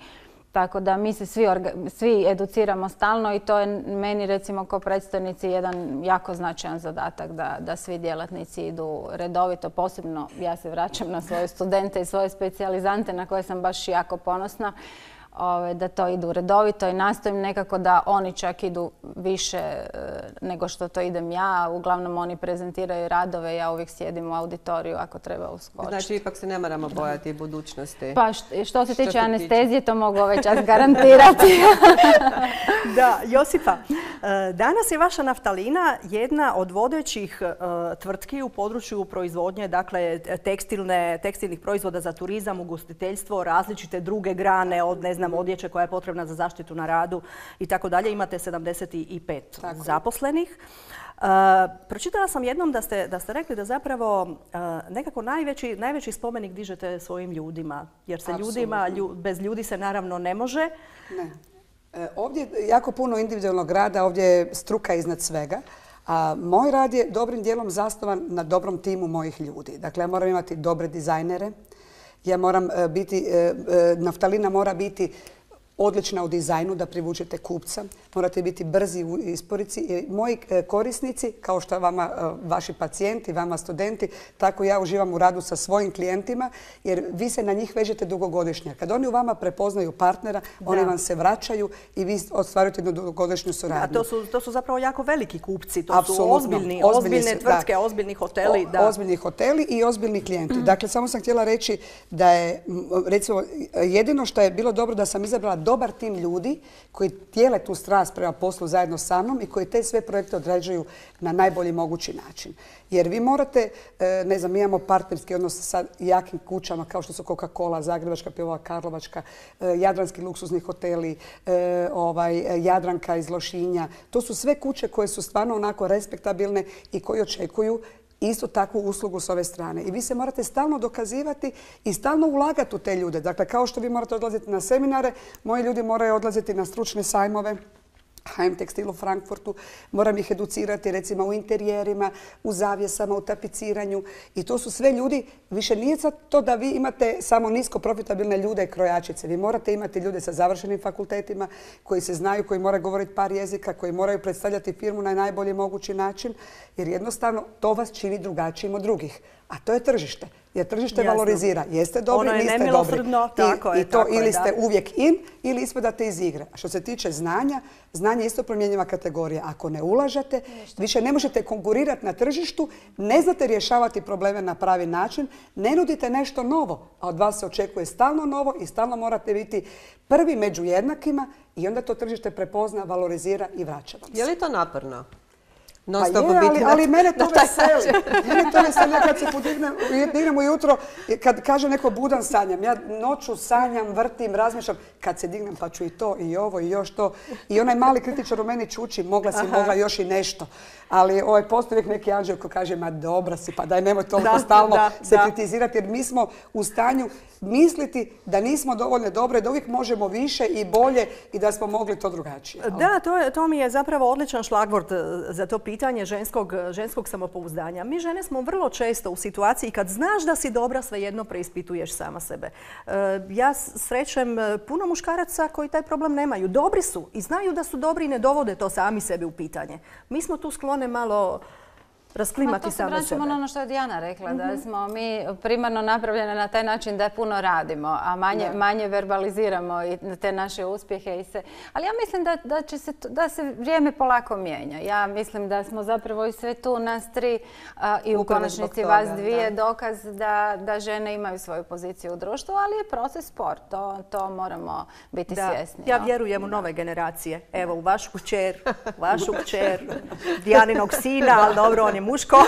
D: Tako da mi se svi, svi educiramo stalno i to je meni recimo kao predstavnici jedan jako značajan zadatak da, da svi djelatnici idu redovito. Posebno ja se vraćam na svoje studente i svoje specijalizante na koje sam baš jako ponosna da to idu redovito i nastojim nekako da oni čak idu više e, nego što to idem ja. Uglavnom oni prezentiraju radove, ja uvijek sjedim u auditoriju ako treba uskočiti.
B: Znači ipak se ne moramo bojati budućnosti.
D: Pa što se tiče anestezije to mogu ovaj čas garantirati. (laughs) (laughs)
A: da, Josipa, e, danas je vaša naftalina jedna od vodećih e, tvrtki u području proizvodnje, dakle tekstilnih proizvoda za turizam, ugostiteljstvo, različite druge grane od ne znam odjeće koja je potrebna za zaštitu na radu i tako dalje. Imate 75 zaposlenih. Uh, pročitala sam jednom da ste, da ste rekli da zapravo uh, nekako najveći, najveći spomenik dižete svojim ljudima. Jer se ljudima, bez ljudi se naravno ne može.
E: Ne. E, ovdje je jako puno individualnog rada, ovdje je struka iznad svega. A moj rad je dobrim dijelom zasnovan na dobrom timu mojih ljudi. Dakle, ja moram imati dobre dizajnere, ja moram e, biti, e, e, naftalina mora biti odlična u dizajnu da privučete kupca. Morate biti brzi u isporici. Moji e, korisnici, kao što vama e, vaši pacijenti, vama studenti, tako ja uživam u radu sa svojim klijentima jer vi se na njih vežete dugogodišnje. Kad oni u vama prepoznaju partnera, oni vam se vraćaju i vi ostvarujete jednu dugogodišnju suradnju.
A: to, su, to su zapravo jako veliki kupci. To su ozbiljni, ozbiljne tvrtke, ozbiljni hoteli.
E: Da. Ozbiljni hoteli i ozbiljni klijenti. Mm. Dakle, samo sam htjela reći da je, recimo, jedino što je bilo dobro da sam izabrala dobar tim ljudi koji tijele tu strast prema poslu zajedno sa mnom i koji te sve projekte određuju na najbolji mogući način. Jer vi morate, e, ne znam, imamo partnerski odnos sa jakim kućama kao što su Coca-Cola, Zagrebačka pivova, Karlovačka, e, Jadranski luksuzni hoteli, e, ovaj, Jadranka iz Lošinja. To su sve kuće koje su stvarno onako respektabilne i koji očekuju isto takvu uslugu s ove strane. I vi se morate stalno dokazivati i stalno ulagati u te ljude. Dakle, kao što vi morate odlaziti na seminare, moji ljudi moraju odlaziti na stručne sajmove, HM Tekstil u Frankfurtu, moram ih educirati recimo u interijerima, u zavjesama, u tapiciranju i to su sve ljudi, više nije sad to da vi imate samo nisko profitabilne ljude krojačice. Vi morate imati ljude sa završenim fakultetima koji se znaju, koji moraju govoriti par jezika, koji moraju predstavljati firmu na najbolji mogući način jer jednostavno to vas čini drugačijim od drugih. A to je tržište. Jer tržište valorizira. Jeste dobri, ono niste dobri.
A: Tako I,
E: I to ili ste uvijek in ili ispadate iz igre. A što se tiče znanja, znanje je isto promjenjiva kategorija. Ako ne ulažete, više ne možete konkurirati na tržištu, ne znate rješavati probleme na pravi način, ne nudite nešto novo, a od vas se očekuje stalno novo i stalno morate biti prvi među jednakima i onda to tržište prepozna, valorizira i vraća vam
B: Je li to naporno?
E: Pa je, ali, ali mene to (laughs) veseli. Mene to veseli. Ja kad se podignem ujutro, kad kaže neko budan sanjam. Ja noću sanjam, vrtim, razmišljam. Kad se dignem pa ću i to, i ovo, i još to. I onaj mali kritičar u meni čuči, mogla si, mogla još i nešto. Ali ovaj, postoji neki anđel koji kaže, ma dobra si, pa daj nemoj toliko stalno se kritizirati. Jer mi smo u stanju misliti da nismo dovoljno dobre, da uvijek možemo više i bolje i da smo mogli to drugačije.
A: Da, to, to mi je zapravo odličan šlagvort e, za to pitanje ženskog, ženskog samopouzdanja. Mi žene smo vrlo često u situaciji kad znaš da si dobra, svejedno preispituješ sama sebe. E, ja srećem e, puno muškaraca koji taj problem nemaju. Dobri su i znaju da su dobri i ne dovode to sami sebe u pitanje. Mi smo tu sklone malo rasklimati
D: to se
A: same
D: vraćamo
A: sebe.
D: na ono što je Dijana rekla, da smo mi primarno napravljene na taj način da puno radimo, a manje, manje verbaliziramo i te naše uspjehe i se. Ali ja mislim da, da, će se, to- da se vrijeme polako mijenja. Ja mislim da smo zapravo i sve tu nas tri a, i u konačnici vas dvije
B: da.
D: dokaz da, da žene imaju svoju poziciju u društvu, ali je proces spor. To, to moramo biti svjesni.
A: ja
D: no.
A: vjerujem u nove generacije. Evo, u vašu kćer, (laughs) vašu kćer, Dijaninog sina, ali dobro, on je muško. (laughs)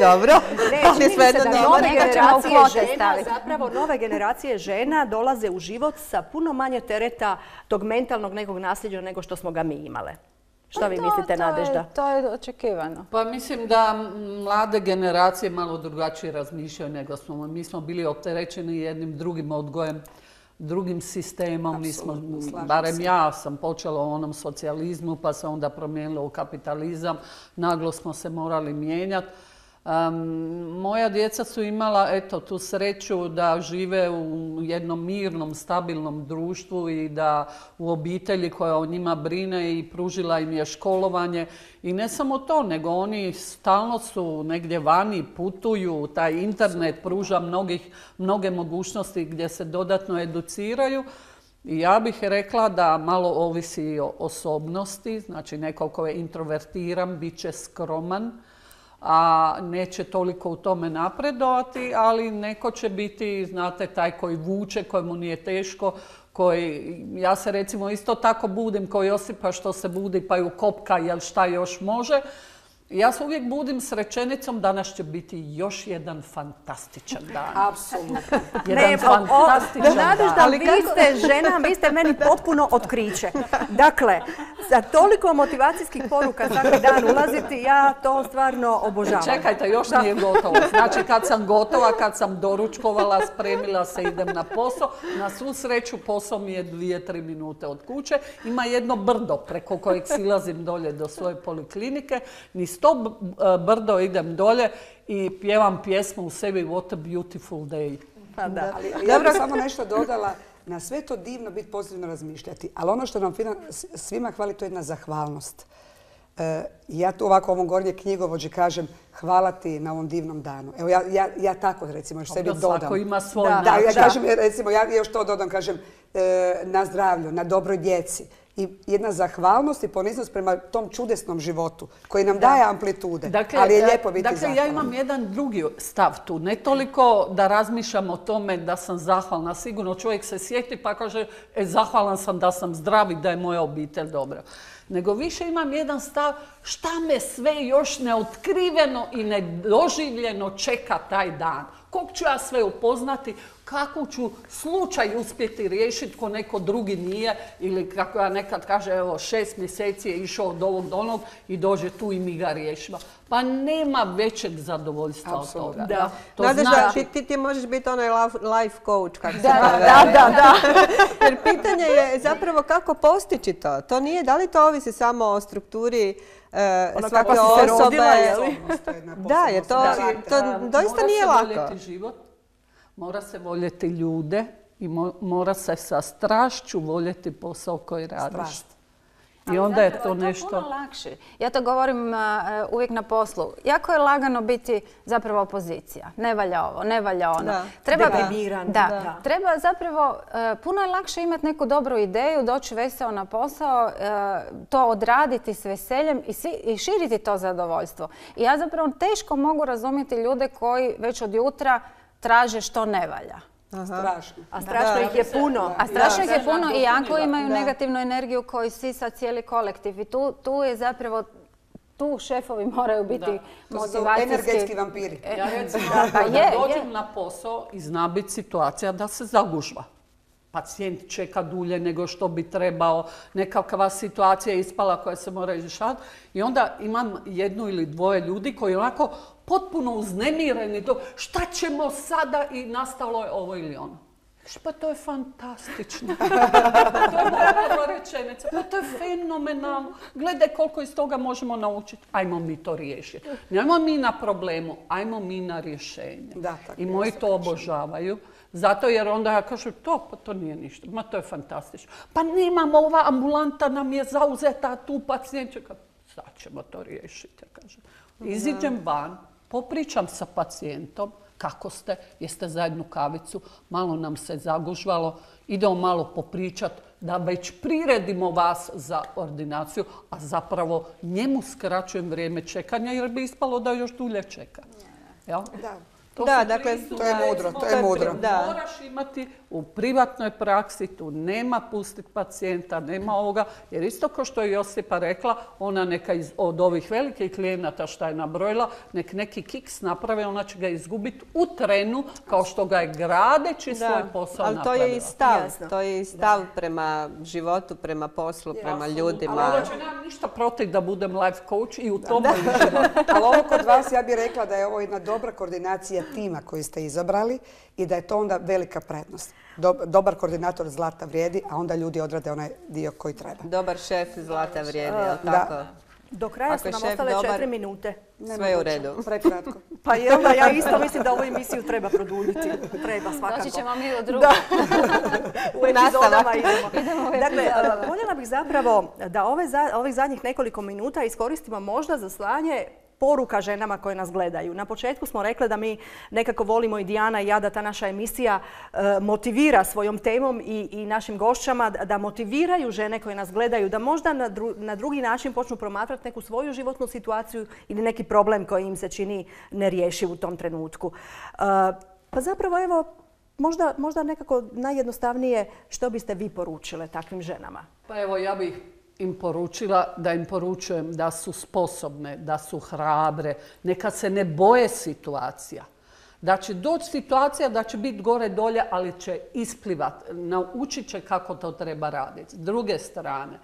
B: Dobro.
A: Ne,
B: Ali
A: se da nove generacije žena, zapravo nove generacije žena dolaze u život sa puno manje tereta tog mentalnog nekog nasljeđa nego što smo ga mi imale. Šta vi
D: To-
A: mislite,
D: to je-
A: Nadežda?
D: To je očekivano.
C: Pa mislim da mlade generacije malo drugačije razmišljaju nego smo. Mi smo bili opterećeni jednim drugim odgojem, drugim sistemom. Mi smo, barem ja sam počela u onom socijalizmu pa se onda promijenilo u kapitalizam. Naglo smo se morali mijenjati. Moja djeca su imala eto tu sreću da žive u jednom mirnom, stabilnom društvu i da u obitelji koja o njima brine i pružila im je školovanje. I ne samo to, nego oni stalno su negdje vani, putuju, taj internet pruža mnogih, mnoge mogućnosti gdje se dodatno educiraju. I ja bih rekla da malo ovisi o osobnosti, znači neko ko je introvertiran, bit će skroman, a neće toliko u tome napredovati, ali neko će biti, znate, taj koji vuče, kojemu nije teško, koji, ja se recimo isto tako budim kao Josipa što se budi pa ju kopka, jel šta još može. Ja se uvijek budim s rečenicom danas će biti još jedan fantastičan dan.
E: Apsolutno.
C: Jedan
A: Ne, o- o-
C: fantastičan dan.
A: Nadežda,
B: Ali
A: vi
B: kako-
A: ste žena, vi ste meni potpuno otkriće. Dakle, sa toliko motivacijskih poruka svaki dan ulaziti, ja to stvarno obožavam.
C: Čekajte, još nije gotovo. Znači kad sam gotova, kad sam doručkovala, spremila se, idem na posao. Na svu sreću posao mi je dvije, tri minute od kuće. Ima jedno brdo preko kojeg silazim dolje do svoje poliklinike. Ni sto b- brdo idem dolje i pjevam pjesmu u sebi What a beautiful day.
A: Pa da.
E: Ali, ja bih samo nešto dodala. Na sve to divno biti pozitivno razmišljati. Ali ono što nam svima hvali, to je jedna zahvalnost. E, ja tu ovako ovom gornje knjigovođi kažem hvala ti na ovom divnom danu. Evo ja, ja, ja tako recimo još sebi
C: Da,
E: dodam.
C: svako ima svoj
A: Da,
E: Da, ja kažem, recimo, ja još to dodam, kažem, e, na zdravlju, na dobroj djeci. I jedna zahvalnost i poniznost prema tom čudesnom životu koji nam daje amplitude. ali je lijepo biti
C: dakle, ja imam jedan drugi stav tu. Ne toliko da razmišljam o tome da sam zahvalna. Sigurno čovjek se sjeti pa kaže, e, zahvalan sam da sam zdrav i da je moja obitelj dobra. Nego više imam jedan stav šta me sve još neotkriveno i nedoživljeno čeka taj dan. Kog ću ja sve upoznati, kako ću slučaj uspjeti riješiti ko neko drugi nije ili kako ja nekad kaže, evo šest mjeseci je išao od ovog do onog i dođe tu i mi ga riješimo. Pa nema većeg zadovoljstva od toga.
A: Da.
C: To
B: Nadežda,
C: znači,
B: ti, ti, ti možeš biti onaj life coach, kako se
D: Da,
B: kaže.
D: da, da, da. (laughs)
B: Jer pitanje je zapravo kako postići to. To nije, da li to ovisi samo o strukturi
A: Ono
B: svake
A: kako si se
B: osobe?
A: rodila, je
E: je
B: Da, jer to, to doista
C: mora
B: nije
C: se
B: lako.
C: život, mora se voljeti ljude i mo- mora se sa strašću voljeti posao koji radiš.
E: Strast.
C: I onda je to
D: puno
C: nešto...
D: lakše. Ja to govorim a, uvijek na poslu. Jako je lagano biti zapravo opozicija. Ne valja ovo, ne valja ono.
B: Da.
D: Treba,
A: Deprimiran,
D: da,
A: da.
D: treba zapravo, e, puno je lakše imati neku dobru ideju, doći veseo na posao, e, to odraditi s veseljem i širiti to zadovoljstvo. I ja zapravo teško mogu razumjeti ljude koji već od jutra traže što ne valja.
E: Strašno.
A: A strašno
B: Da.
A: ih je puno.
D: A strašno ih je
C: Da.
D: puno i jako imaju
B: Da.
D: negativnu energiju koju sisa cijeli kolektiv. I tu, tu je zapravo, tu šefovi moraju biti
C: Da.
E: To su
D: motivacijski.
E: energetski vampiri.
C: Ja recimo, (laughs)
D: Pa
C: kada
D: je,
C: dođem
D: je.
C: na posao i zna biti situacija da se zagužva. Pacijent čeka dulje nego što bi trebao, nekakva situacija je ispala koja se mora izrješavati i onda imam jednu ili dvoje ljudi koji onako potpuno uznemireni to šta ćemo sada i nastalo je ovo ili ono. Pa to je fantastično. (laughs) to je moja rečenica. Pa to je fenomenalno. Gledaj koliko iz toga možemo naučiti. Ajmo mi to riješiti. Nemamo mi na problemu, ajmo mi na rješenje.
E: Da, tako
C: I moji to obožavaju. Zato jer onda ja kažem, to, pa to nije ništa. Ma to je fantastično. Pa nemamo, ova ambulanta nam je zauzeta, tu pacijent sad ćemo to riješiti, ja kažem. Iziđem van, popričam sa pacijentom, kako ste, jeste za jednu kavicu, malo nam se zagužvalo, idemo malo popričat da već priredimo vas za ordinaciju, a zapravo njemu skraćujem vrijeme čekanja jer bi ispalo da još dulje čeka.
E: Da.
C: To
B: Da,
C: su
B: dakle,
E: to je mudro, to je
C: koje
E: mudro.
B: Da.
C: Moraš imati u privatnoj praksi, tu nema pustiti pacijenta, nema ovoga, jer isto kao što je Josipa rekla, ona neka iz, od ovih velikih klijenata šta je nabrojila, nek neki kiks naprave, ona će ga izgubiti u trenu, kao što ga je gradeći svoj posao
B: ali to
C: napravila.
B: je i stav,
A: Jasno.
B: to je i stav prema životu, prema poslu, prema ljudima.
C: Ali uopće nemam ništa protiv da budem life coach i u tome uživam. (laughs)
E: Ali ovo kod vas ja bih rekla da je ovo jedna dobra koordinacija tima koji ste izabrali i da je to onda velika prednost. Dob- Dobar koordinator zlata vrijedi, a onda ljudi odrade onaj dio koji treba.
B: Dobar šef zlata vrijedi, jel
E: Da.
B: tako?
A: Do kraja su
B: je
A: nam ostale
B: dobar-
A: četiri minute.
B: Sve je u redu. (laughs)
E: Prekratko.
A: Pa jel da, ja isto mislim da ovu emisiju treba produljiti. Treba svakako.
D: Doći ćemo mi u drugu. (laughs)
A: u epizodama idemo. (laughs)
D: Idemo u
A: dakle, voljela bih zapravo da ove ovih zadnjih nekoliko minuta iskoristimo možda za slanje poruka ženama koje nas gledaju. Na početku smo rekli da mi nekako volimo i Dijana i ja da ta naša emisija e, motivira svojom temom i, našim gošćama da- motiviraju žene koje nas gledaju da možda na drugi način počnu promatrati neku svoju životnu situaciju ili neki problem koji im se čini nerješiv u tom trenutku. E, pa zapravo evo Možda, možda nekako najjednostavnije što biste vi poručile takvim ženama?
C: Pa evo, ja bih im poručila da im poručujem da su sposobne, da su hrabre, neka se ne boje situacija. Da će doći situacija da će biti gore dolje, ali će isplivat. Naučit će kako to treba raditi. S druge strane,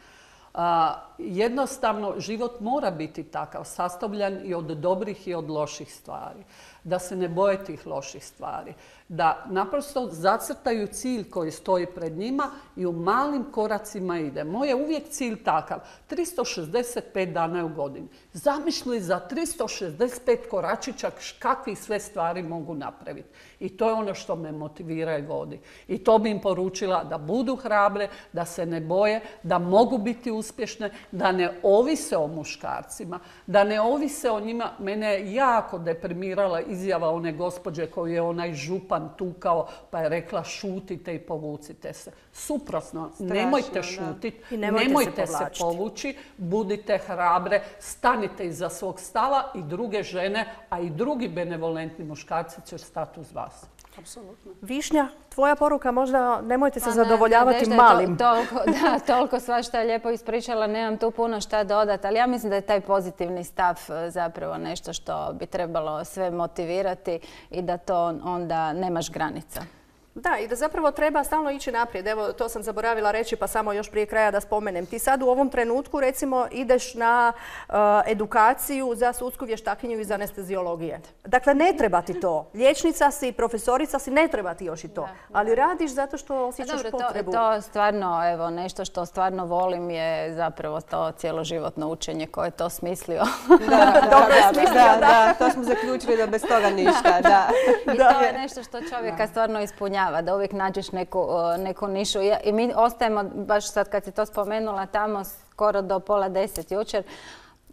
C: jednostavno život mora biti takav, sastavljan i od dobrih i od loših stvari. Da se ne boje tih loših stvari. Da naprosto zacrtaju cilj koji stoji pred njima i u malim koracima ide. Moj je uvijek cilj takav. 365 dana u godini. Zamišli za 365 koračića kakvih sve stvari mogu napraviti. I to je ono što me motivira i vodi. I to bi im poručila da budu hrabre, da se ne boje, da mogu biti uspješne, da ne ovise o muškarcima, da ne ovise o njima. Mene je jako deprimirala izjava one gospođe koju je onaj župan tukao pa je rekla šutite i povucite se. Suprotno, nemojte šutiti,
A: nemojte se
C: se povući, budite hrabre, stanite iza svog stava i druge žene, a i drugi benevolentni muškarci će stati uz vas.
E: Apsolutno.
A: Višnja, tvoja poruka možda nemojte se
D: Pa
A: zadovoljavati
D: je to-
A: malim.
D: toliko, (laughs) da, toliko svašta je lijepo ispričala, nemam tu puno šta dodati, ali ja mislim da je taj pozitivni stav e, zapravo nešto što bi trebalo sve motivirati i da to onda nemaš granica.
A: Da, i da zapravo treba stalno ići naprijed. Evo, to sam zaboravila reći, pa samo još prije kraja da spomenem. Ti sad u ovom trenutku, recimo, ideš na uh, edukaciju za sudsku vještakinju iz anesteziologije. Dakle, ne treba ti to. Liječnica si, profesorica si, ne treba ti još i to. Ali radiš zato što
D: Pa
A: osjećaš
D: dobro, to,
A: potrebu.
D: to stvarno, evo, nešto što stvarno volim je zapravo to cjeloživotno učenje koje je to smislio. (laughs)
B: Dobro je smislio, da, da, to smo zaključili da bez toga ništa, da.
D: I to je nešto što čovjeka stvarno ispunjava, da uvijek nađeš neku, neku nišu. Ja- I mi ostajemo, baš sad kad si to spomenula, tamo skoro do pola deset jučer,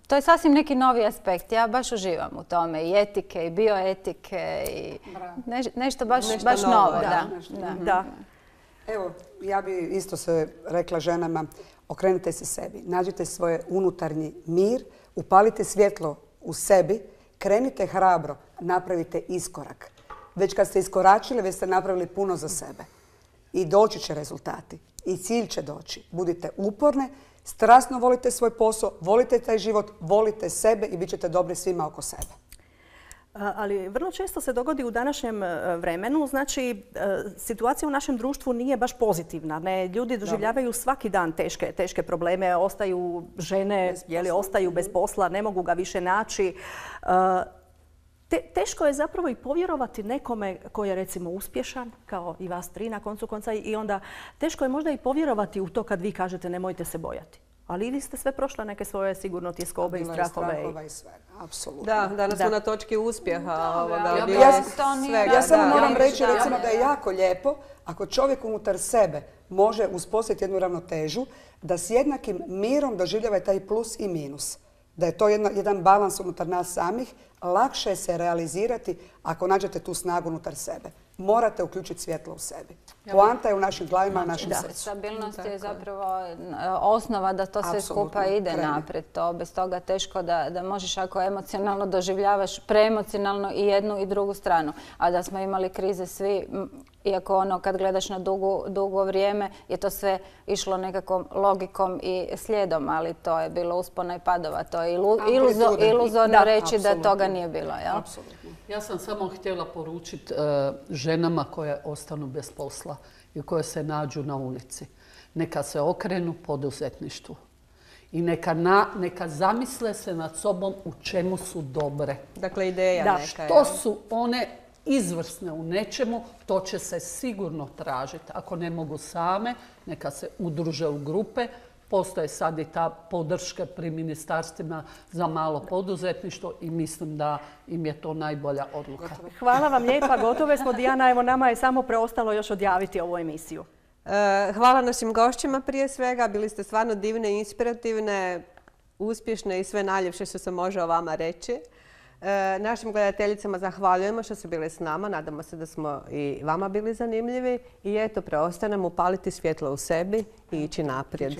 D: to je sasvim neki novi aspekt. Ja baš uživam u tome. I etike, i bioetike, i neš- nešto baš,
B: Nešto
D: baš
B: novo,
D: novo.
B: da.
D: Da,
E: Nešto
D: da.
A: Da.
E: Evo, ja bi isto se rekla ženama, okrenite se sebi, nađite svoj unutarnji mir, upalite svjetlo u sebi, krenite hrabro, napravite iskorak. Već kad ste iskoračili, već ste napravili puno za sebe. I doći će rezultati. I cilj će doći. Budite uporne, strasno volite svoj posao, volite taj život, volite sebe i bit ćete dobri svima oko sebe.
A: Ali vrlo često se dogodi u današnjem e, vremenu, znači e, situacija u našem društvu nije baš pozitivna. Ne, ljudi doživljavaju svaki dan teške, teške probleme, ostaju žene, je li, ostaju bez posla, ne mogu ga više naći. Te, teško je zapravo i povjerovati nekome koji je recimo uspješan, kao i vas tri na koncu konca, i onda teško je možda i povjerovati u to kad vi kažete nemojte se bojati. Ali vi ste sve prošle neke svoje sigurno tjeskobe i
E: Bilo je
A: strahove. i-
E: strahova i svega, apsolutno.
B: Da, danas
A: Da.
B: smo na točki uspjeha. ovoga,
C: ja
E: ja-
D: to nije-
B: svega,
E: Ja samo
B: da.
E: moram reći
D: da,
E: recimo
D: da.
E: da je jako lijepo ako čovjek unutar sebe može uspostaviti jednu ravnotežu da s jednakim mirom doživljava taj plus i minus. da je to jedan balans unutar nas samih, lakše je se realizirati ako nađete tu snagu unutar sebe. Morate uključiti svjetlo u sebi. Poanta je u našim glavima, u našem srcu.
D: Stabilnost je zapravo e, osnova da to sve skupa ide naprijed. To bez toga teško da, da možeš ako emocionalno doživljavaš preemocionalno i jednu i drugu stranu. A da smo imali krize svi, iako ono kad gledaš na dugo, dugo vrijeme je to sve išlo nekakvom logikom i slijedom, ali to je bilo uspona i padova. To je iluzorno reći da toga nije bilo. Jel?
C: Ja sam samo htjela poručiti e, ženama koje ostanu bez posla i koje se nađu na ulici. Neka se okrenu poduzetništvu. I neka, neka zamisle se nad sobom u čemu su dobre.
B: Dakle, ideja da,
C: neka. Što su one izvrsne u nečemu, to će se sigurno tražiti. Ako ne mogu same, neka se udruže u grupe, Postoje sad i ta podrška pri ministarstvima za malo poduzetništvo i mislim da im je to najbolja odluka.
A: Hvala vam lijepa, gotove smo Dijana. Evo nama je samo preostalo još odjaviti ovu emisiju.
B: E, hvala našim gošćima prije svega. Bili ste stvarno divne, inspirativne, uspješne i sve najljepše što se može o vama reći. E, našim gledateljicama zahvaljujemo što su bili s nama. Nadamo se da smo i vama bili zanimljivi. I eto, preostaje nam upaliti svjetlo u sebi i ići naprijed.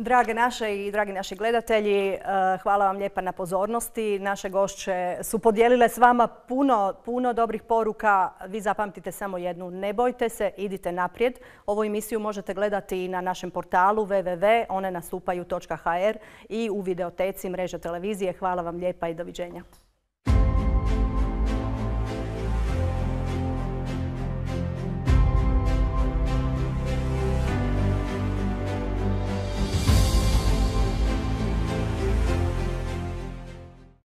A: Drage naše i dragi naši gledatelji, e, hvala vam lijepa na pozornosti. Naše gošće su podijelile s vama puno, puno dobrih poruka. Vi zapamtite samo jednu, ne bojte se, idite naprijed. Ovu emisiju možete gledati i na našem portalu www.onenastupaju.hr i u videoteci mreže televizije. Hvala vam lijepa i doviđenja.